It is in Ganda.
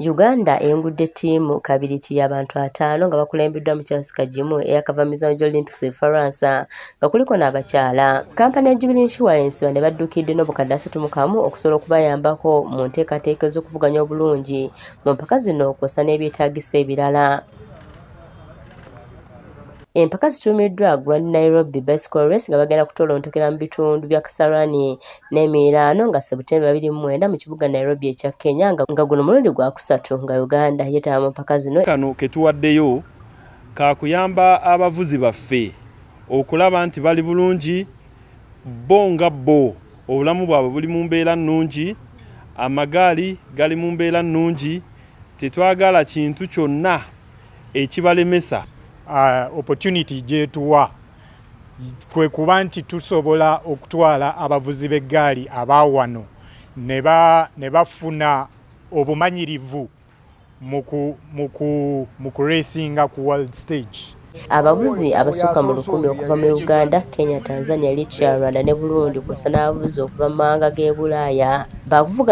uganda eyungudde ttiimu kabiriti y'abantu ataano nga bakulembeddwa mu charles kagimu eyakava mizano gy'olympics efaransa nga kuliko n'abakyala. Kampani ya jubilee insurance bane baddukidde n'obukadde asatu mu kamu okusobola okubayambako mu nteekateeka ez'okuvuganya obulungi. Mu mpaka zino kw'ossa n'ebyetaagisa ebirala empaka zituumiddwa grand nairobi bicycle race nga bagenda kutolontokera mu bitundu bya kasarani n'emiraano nga sebutemba 29 mu kibuga nairobi ekya kenya nga guno mulundi gwakusatu nga uganda yeetaba mu mpaka zino kano ketuwaddeyo kakuyamba abavuzi baffe okulaba nti bali bulungi bo nga bo. Obulamu bwabwe buli mu mbeera nnungi amagaali gali mu mbeera nnungi tetwagala kintu kyonna ekibalemesa opportunity gyetuwa. Kwe kuba nti tusobola okutwala abavuzi b'eggaali abawano ne bafuna obumanyirivu mu kureesinga ku world stage. Abavuzi abasukka mu lukumi okuva mu uganda kenya tanzania eritrea rwanda ne burundi kw'ossa n'abavuzi okuva mu mawanga g'e bulaaya bavuga